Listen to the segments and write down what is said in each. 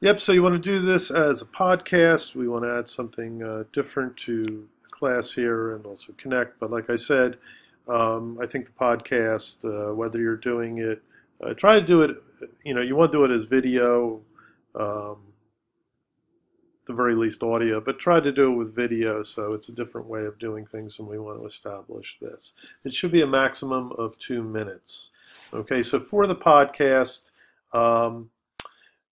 Yep, so you want to do this as a podcast. We want to add something uh, different to the class here and also connect. But like I said, um, I think the podcast, uh, whether you're doing it, uh, try to do it, you know, you want to do it as video, um, the very least audio, but try to do it with video so it's a different way of doing things and we want to establish this. It should be a maximum of two minutes. Okay, so for the podcast, um,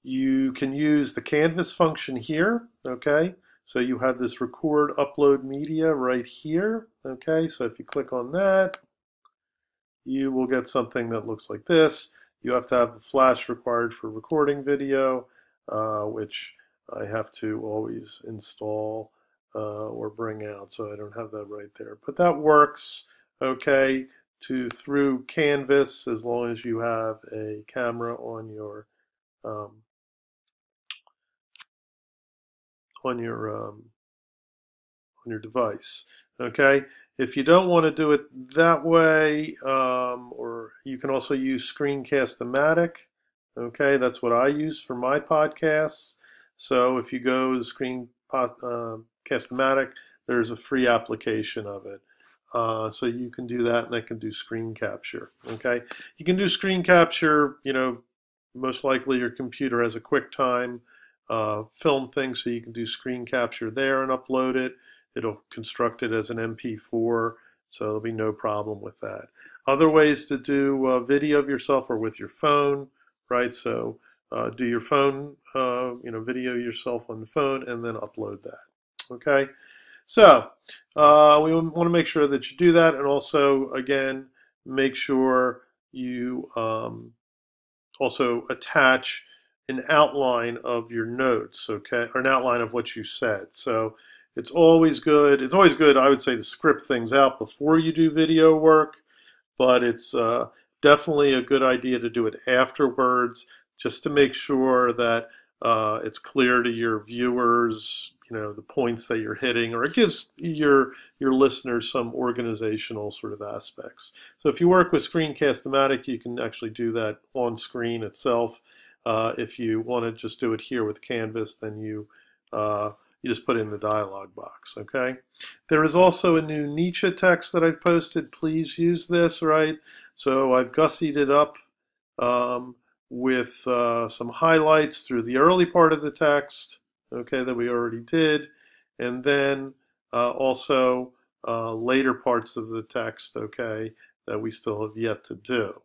you can use the Canvas function here, okay? So you have this record upload media right here, okay? So if you click on that, you will get something that looks like this. You have to have the flash required for recording video, uh, which I have to always install uh, or bring out, so I don't have that right there. But that works, okay, to through Canvas as long as you have a camera on your um, on your um, on your device. Okay, if you don't want to do it that way, um, or you can also use Screencast-O-Matic. Okay, that's what I use for my podcasts. So if you go to Screencast-O-Matic, there's a free application of it. Uh, so you can do that, and I can do screen capture. Okay, you can do screen capture. You know, most likely your computer has a QuickTime uh, film thing so you can do screen capture there and upload it. It'll construct it as an MP4, so there'll be no problem with that. Other ways to do uh, video of yourself or with your phone, right? So uh, do your phone, uh, you know, video yourself on the phone and then upload that. Okay, so uh, we want to make sure that you do that, and also again make sure you um, also attach an outline of your notes, okay, or an outline of what you said. So it's always good. It's always good, I would say, to script things out before you do video work, but it's uh, definitely a good idea to do it afterwards, just to make sure that uh, it's clear to your viewers, you know, the points that you're hitting, or it gives your your listeners some organizational sort of aspects. So if you work with Screencast-O-Matic, you can actually do that on screen itself. Uh, if you want to just do it here with Canvas, then you uh, you just put in the dialog box, okay? There is also a new Nietzsche text that I've posted. Please use this, right? So I've gussied it up um, with uh, some highlights through the early part of the text, okay, that we already did, and then uh, also uh, later parts of the text, okay, that we still have yet to do.